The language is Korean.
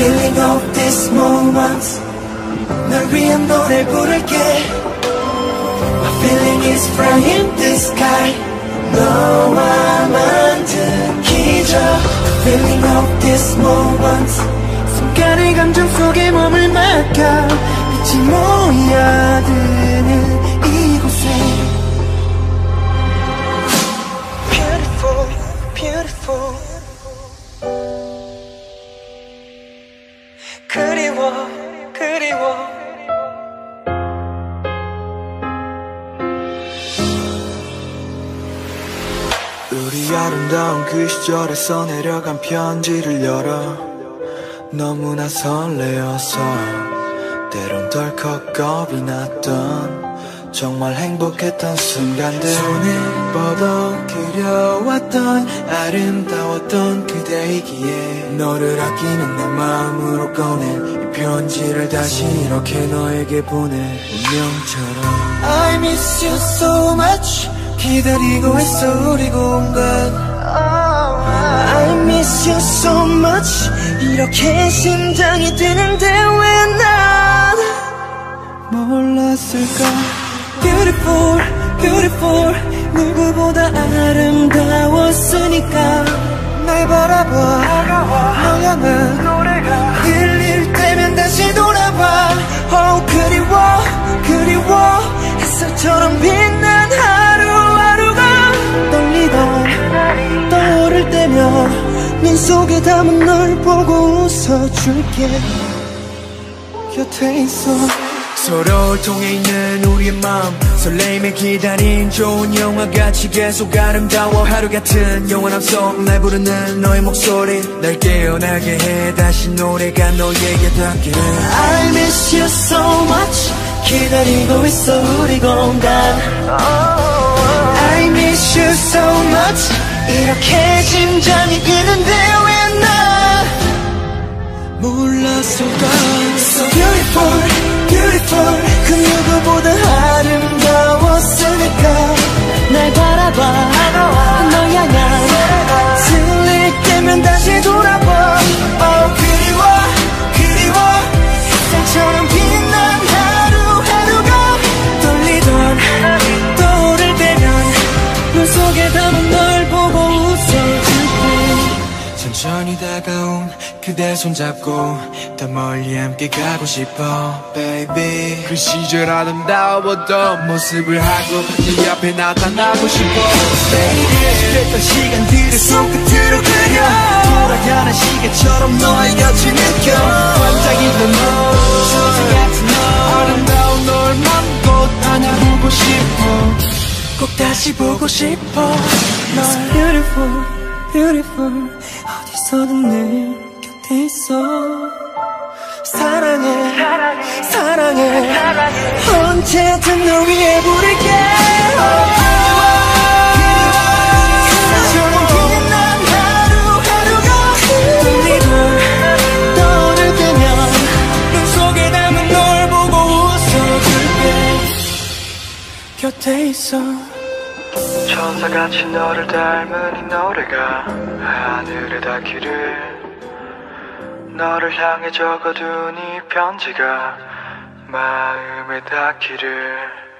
feeling of this moment 널 위한 노래 부를게 My feeling is flying the sky 너와 만든 기적 Feeling of this moment 순간의 감정 속에 몸을 맡겨 빛이 모여드 그리워, 그리워. 우리 아름다운 그 시절에서 내려간 편지를 열어. 너무나 설레어서 때론 덜컥 겁이 났던 정말 행복했던 순간들. 손에 뻗어 그려왔던 아름다웠던 그대이기에 너를 아끼는 내 마음으로 꺼낸 이 편지를 다시 이렇게 너에게 보내. 운명처럼. I miss you so much. 기다리고 있어 우리 공간. I miss you so much. 이렇게 심장이 뛰는데 왜 난 몰랐을까 Beautiful, beautiful. 누구보다 아름다웠으니까 날 바라봐. 너 향한 노래가 들릴 때면 다시 돌아봐. Oh 그리워 그리워. 햇살처럼 빛난 하루하루가 떨리던 떠오를 때면 눈 속에 담은 널 보고 웃어줄게. 곁에 있어 서로를 통해 있는 우리의 마음. 설레임에 기다린 좋은 영화같이 계속 아름다워 하루 같은 영원함 속날 부르는 너의 목소리. 날 깨어나게 해. 다시 노래가 너에게 닿기를 I miss you so much. 기다리고 있어 우리 공간. I miss you so much. 이렇게 심장 천천히 다가온 그대 손잡고 더 멀리 함께 가고 싶어 baby. 그 시절 아름다웠던 모습을 하고 네 옆에 나타나고 싶어 지냈던 시간들을 손끝으로 그려. 돌아가는 시계처럼 너의 곁을 느껴. 반짝이던 너 초지 같은 너. 아름다운 널 맘껏 안아보고 싶어. 꼭 다시 보고 싶어. 널. Beautiful beautiful. 어디서든 내 곁에 있어. 사랑해. 사랑해. 언제든 널 위해 부를게. 곁에 있어 천사같이 너를 닮은 이 노래가 하늘에 닿기를. 너를 향해 적어둔 이 편지가 마음에 닿기를